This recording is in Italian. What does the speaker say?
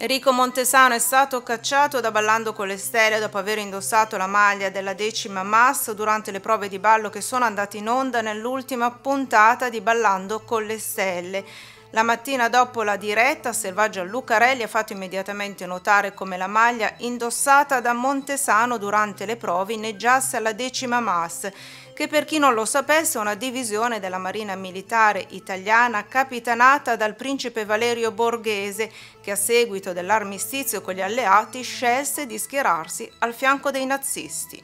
Enrico Montesano è stato cacciato da Ballando con le Stelle dopo aver indossato la maglia della decima Mass durante le prove di ballo che sono andate in onda nell'ultima puntata di Ballando con le Stelle. La mattina dopo la diretta, Selvaggio Lucarelli ha fatto immediatamente notare come la maglia indossata da Montesano durante le prove inneggiasse alla decima Mass, che per chi non lo sapesse è una divisione della Marina Militare Italiana capitanata dal principe Valerio Borghese, che a seguito dell'armistizio con gli alleati scelse di schierarsi al fianco dei nazisti.